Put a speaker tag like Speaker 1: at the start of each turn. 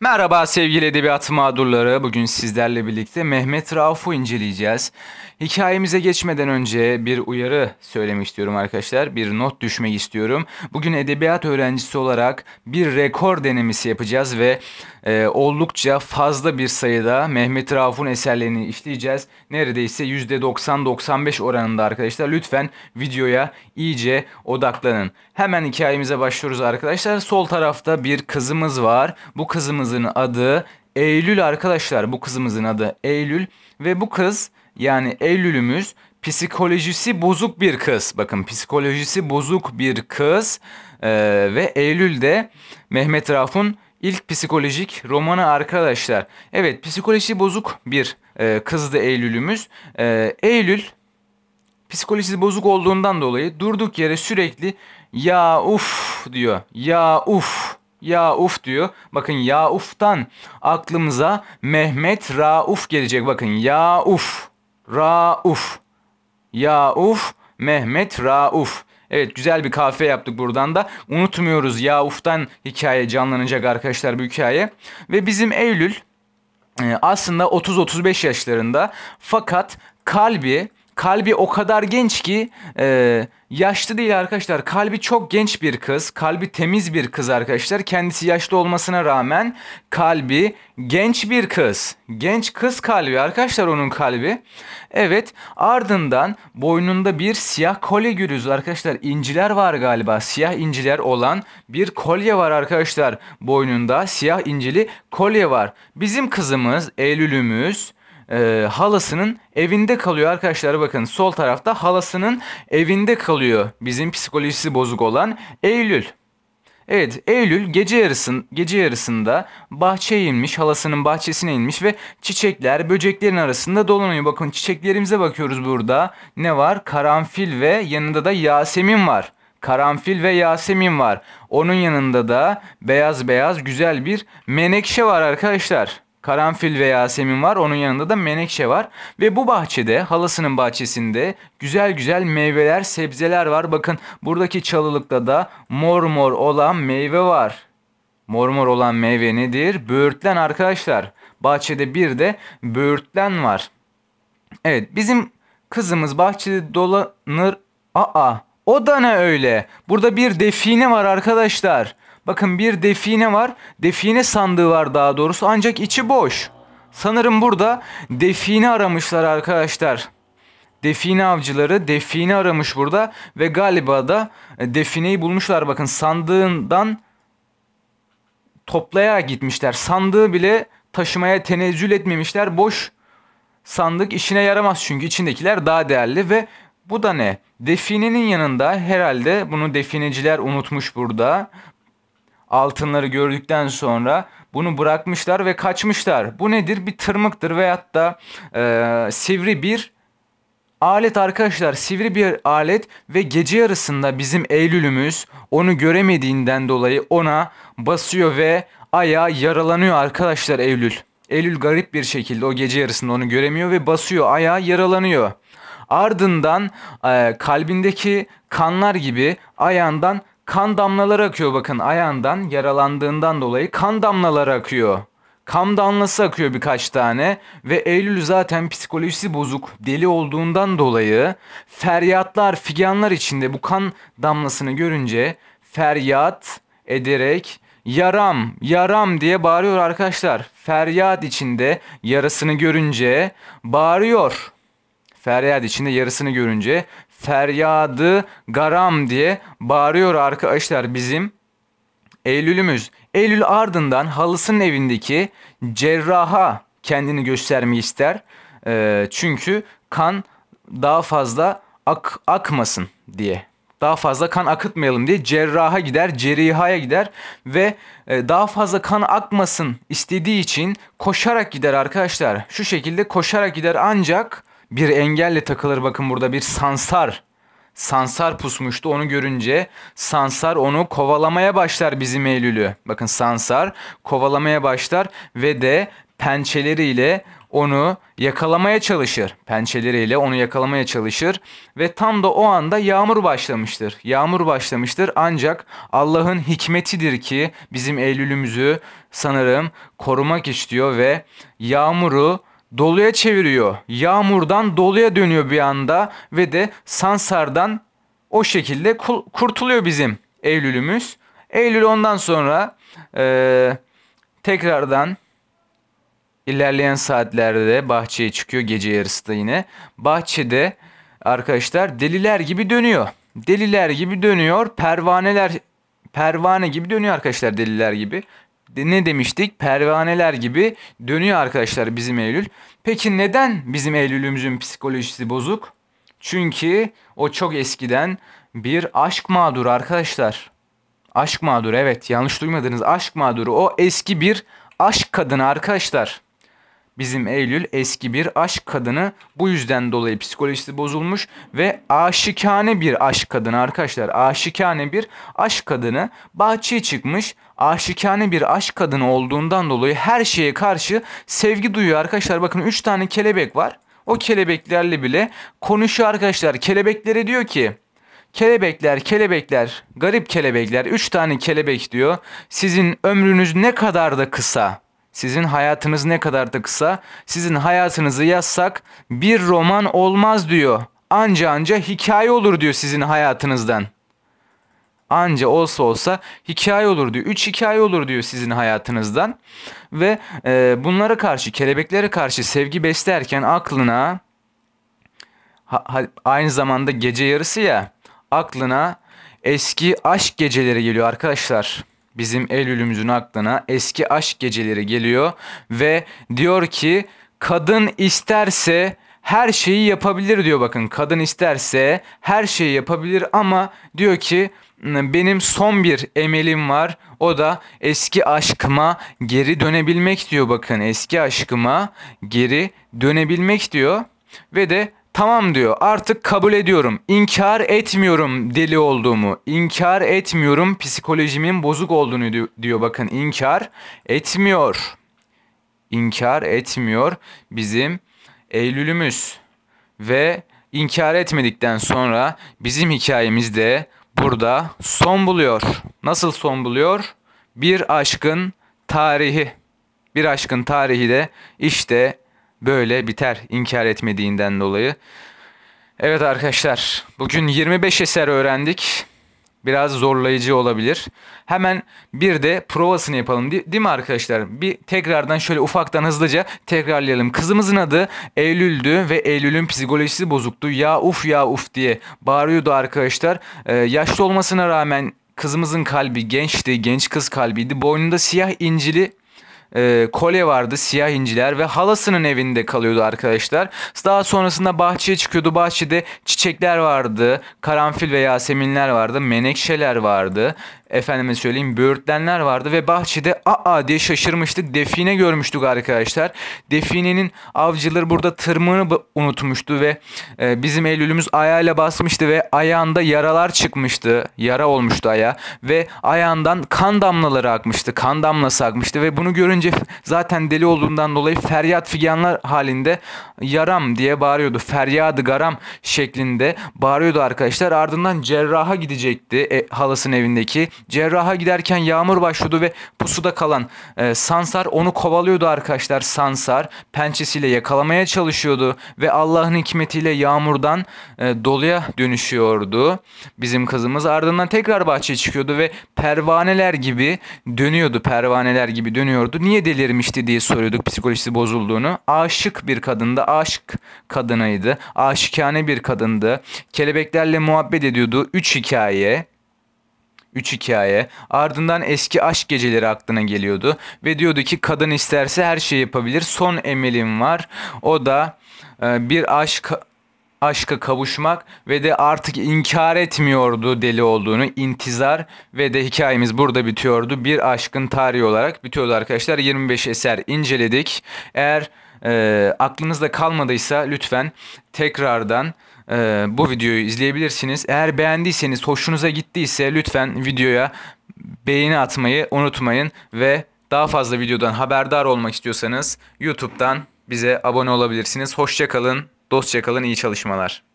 Speaker 1: Merhaba sevgili edebiyat mağdurları. Bugün sizlerle birlikte Mehmet Rauf'u inceleyeceğiz. Hikayemize geçmeden önce bir uyarı söylemek istiyorum arkadaşlar. Bir not düşmek istiyorum. Bugün edebiyat öğrencisi olarak bir rekor denemesi yapacağız ve e, oldukça fazla bir sayıda Mehmet Rauf'un eserlerini işleyeceğiz. Neredeyse %90-95 oranında arkadaşlar. Lütfen videoya iyice odaklanın. Hemen hikayemize başlıyoruz arkadaşlar. Sol tarafta bir kızımız var. Bu kızımızın adı Eylül arkadaşlar. Bu kızımızın adı Eylül ve bu kız yani Eylül'ümüz psikolojisi bozuk bir kız. Bakın psikolojisi bozuk bir kız ee, ve Eylül de Mehmet Rauf'un ilk psikolojik romanı arkadaşlar. Evet psikolojisi bozuk bir e, kızdı Eylül'ümüz. E, Eylül psikolojisi bozuk olduğundan dolayı durduk yere sürekli ya uf diyor. Ya uf. Ya uf diyor. Bakın ya uftan aklımıza Mehmet Rauf gelecek. Bakın ya uf. Rauf. Ya uf. Mehmet Rauf. Evet güzel bir kafe yaptık buradan da. Unutmuyoruz ya uftan hikaye canlanacak arkadaşlar bu hikaye. Ve bizim Eylül e, aslında 30-35 yaşlarında fakat kalbi kalbi o kadar genç ki e, yaşlı değil arkadaşlar. Kalbi çok genç bir kız. Kalbi temiz bir kız arkadaşlar. Kendisi yaşlı olmasına rağmen kalbi genç bir kız. Genç kız kalbi arkadaşlar onun kalbi. Evet ardından boynunda bir siyah kolye görüyoruz arkadaşlar. İnciler var galiba. Siyah inciler olan bir kolye var arkadaşlar. Boynunda siyah incili kolye var. Bizim kızımız Eylül'ümüz e, halasının evinde kalıyor arkadaşlar bakın sol tarafta halasının evinde kalıyor bizim psikolojisi bozuk olan Eylül. Evet Eylül gece yarısın gece yarısında bahçeye inmiş halasının bahçesine inmiş ve çiçekler böceklerin arasında dolanıyor. Bakın çiçeklerimize bakıyoruz burada. Ne var? Karanfil ve yanında da Yasemin var. Karanfil ve Yasemin var. Onun yanında da beyaz beyaz güzel bir menekşe var arkadaşlar. Karanfil ve Yasemin var. Onun yanında da Menekşe var. Ve bu bahçede halasının bahçesinde güzel güzel meyveler, sebzeler var. Bakın buradaki çalılıkta da mor mor olan meyve var. Mor mor olan meyve nedir? Böğürtlen arkadaşlar. Bahçede bir de böğürtlen var. Evet bizim kızımız bahçede dolanır. Aa o da ne öyle? Burada bir define var arkadaşlar. Bakın bir define var. Define sandığı var daha doğrusu ancak içi boş. Sanırım burada define aramışlar arkadaşlar. Define avcıları define aramış burada ve galiba da e, defineyi bulmuşlar. Bakın sandığından toplaya gitmişler. Sandığı bile taşımaya tenezzül etmemişler. Boş sandık işine yaramaz çünkü içindekiler daha değerli ve bu da ne? Definenin yanında herhalde bunu defineciler unutmuş burada altınları gördükten sonra bunu bırakmışlar ve kaçmışlar. Bu nedir? Bir tırmıktır veyahut da e, sivri bir alet arkadaşlar. Sivri bir alet ve gece yarısında bizim Eylül'ümüz onu göremediğinden dolayı ona basıyor ve ayağı yaralanıyor arkadaşlar Eylül. Eylül garip bir şekilde o gece yarısında onu göremiyor ve basıyor ayağı yaralanıyor. Ardından e, kalbindeki kanlar gibi ayağından Kan damlaları akıyor bakın ayağından yaralandığından dolayı kan damlaları akıyor. Kan damlası akıyor birkaç tane ve Eylül zaten psikolojisi bozuk, deli olduğundan dolayı feryatlar, figanlar içinde bu kan damlasını görünce feryat ederek yaram, yaram diye bağırıyor arkadaşlar. Feryat içinde yarasını görünce bağırıyor. Feryat içinde yarısını görünce feryadı garam diye bağırıyor arkadaşlar bizim Eylül'ümüz. Eylül ardından halısının evindeki cerraha kendini göstermeyi ister. E, çünkü kan daha fazla ak akmasın diye. Daha fazla kan akıtmayalım diye cerraha gider, cerihaya gider ve e, daha fazla kan akmasın istediği için koşarak gider arkadaşlar. Şu şekilde koşarak gider ancak bir engelle takılır bakın burada bir sansar. Sansar pusmuştu onu görünce Sansar onu kovalamaya başlar bizim Eylül'ü. Bakın Sansar kovalamaya başlar ve de pençeleriyle onu yakalamaya çalışır. Pençeleriyle onu yakalamaya çalışır ve tam da o anda yağmur başlamıştır. Yağmur başlamıştır ancak Allah'ın hikmetidir ki bizim Eylül'ümüzü sanırım korumak istiyor ve yağmuru doluya çeviriyor. Yağmurdan doluya dönüyor bir anda ve de Sansar'dan o şekilde kurtuluyor bizim Eylül'ümüz. Eylül ondan sonra e, tekrardan ilerleyen saatlerde bahçeye çıkıyor gece yarısı da yine. Bahçede arkadaşlar deliler gibi dönüyor. Deliler gibi dönüyor. Pervaneler pervane gibi dönüyor arkadaşlar deliler gibi. Ne demiştik? Pervaneler gibi dönüyor arkadaşlar bizim Eylül. Peki neden bizim Eylül'ümüzün psikolojisi bozuk? Çünkü o çok eskiden bir aşk mağduru arkadaşlar. Aşk mağduru evet yanlış duymadınız aşk mağduru o eski bir aşk kadını arkadaşlar. Bizim Eylül eski bir aşk kadını bu yüzden dolayı psikolojisi bozulmuş ve aşikane bir aşk kadını arkadaşlar. Aşikane bir aşk kadını bahçeye çıkmış aşikane bir aşk kadını olduğundan dolayı her şeye karşı sevgi duyuyor arkadaşlar. Bakın 3 tane kelebek var. O kelebeklerle bile konuşuyor arkadaşlar. Kelebeklere diyor ki Kelebekler, kelebekler, garip kelebekler, üç tane kelebek diyor. Sizin ömrünüz ne kadar da kısa. Sizin hayatınız ne kadar da kısa. Sizin hayatınızı yazsak bir roman olmaz diyor. Anca anca hikaye olur diyor sizin hayatınızdan. Anca olsa olsa hikaye olur diyor. Üç hikaye olur diyor sizin hayatınızdan. Ve e, bunlara karşı, kelebeklere karşı sevgi beslerken aklına ha, ha, aynı zamanda gece yarısı ya aklına eski aşk geceleri geliyor arkadaşlar. Bizim Eylül'ümüzün aklına eski aşk geceleri geliyor ve diyor ki kadın isterse her şeyi yapabilir diyor bakın. Kadın isterse her şeyi yapabilir ama diyor ki benim son bir emelim var. O da eski aşkıma geri dönebilmek diyor bakın. Eski aşkıma geri dönebilmek diyor. Ve de Tamam diyor artık kabul ediyorum. İnkar etmiyorum deli olduğumu. İnkar etmiyorum psikolojimin bozuk olduğunu diyor, bakın inkar etmiyor. İnkar etmiyor bizim Eylül'ümüz. Ve inkar etmedikten sonra bizim hikayemiz de burada son buluyor. Nasıl son buluyor? Bir aşkın tarihi. Bir aşkın tarihi de işte böyle biter inkar etmediğinden dolayı. Evet arkadaşlar bugün 25 eser öğrendik. Biraz zorlayıcı olabilir. Hemen bir de provasını yapalım değil, değil mi arkadaşlar? Bir tekrardan şöyle ufaktan hızlıca tekrarlayalım. Kızımızın adı Eylül'dü ve Eylül'ün psikolojisi bozuktu. Ya uf ya uf diye bağırıyordu arkadaşlar. Ee, yaşlı olmasına rağmen kızımızın kalbi gençti, genç kız kalbiydi. Boynunda siyah incili e, kolye vardı siyah inciler ve halasının evinde kalıyordu arkadaşlar. Daha sonrasında bahçeye çıkıyordu. Bahçede çiçekler vardı. Karanfil ve yaseminler vardı. Menekşeler vardı efendime söyleyeyim böğürtlenler vardı ve bahçede aa diye şaşırmıştık. Define görmüştük arkadaşlar. Definenin avcıları burada tırmığını unutmuştu ve e, bizim Eylül'ümüz ayağıyla basmıştı ve ayağında yaralar çıkmıştı. Yara olmuştu aya ve ayağından kan damlaları akmıştı. Kan damlası akmıştı ve bunu görünce zaten deli olduğundan dolayı feryat figanlar halinde yaram diye bağırıyordu. Feryadı garam şeklinde bağırıyordu arkadaşlar. Ardından cerraha gidecekti e, halasının evindeki Cerraha giderken yağmur başladı ve pusuda kalan e, Sansar onu kovalıyordu arkadaşlar. Sansar pençesiyle yakalamaya çalışıyordu ve Allah'ın hikmetiyle yağmurdan e, doluya dönüşüyordu. Bizim kızımız ardından tekrar bahçeye çıkıyordu ve pervaneler gibi dönüyordu. Pervaneler gibi dönüyordu. Niye delirmişti diye soruyorduk psikolojisi bozulduğunu. Aşık bir kadındı. Aşk kadınıydı. Aşikane bir kadındı. Kelebeklerle muhabbet ediyordu. Üç hikaye. 3 hikaye. Ardından eski aşk geceleri aklına geliyordu. Ve diyordu ki kadın isterse her şeyi yapabilir. Son emelim var. O da e, bir aşk aşka kavuşmak ve de artık inkar etmiyordu deli olduğunu, intizar ve de hikayemiz burada bitiyordu. Bir aşkın tarihi olarak bitiyordu arkadaşlar. 25 eser inceledik. Eğer e, aklınızda kalmadıysa lütfen tekrardan e, bu videoyu izleyebilirsiniz. Eğer beğendiyseniz, hoşunuza gittiyse lütfen videoya beğeni atmayı unutmayın ve daha fazla videodan haberdar olmak istiyorsanız YouTube'dan bize abone olabilirsiniz. Hoşça kalın, dostça kalın, iyi çalışmalar.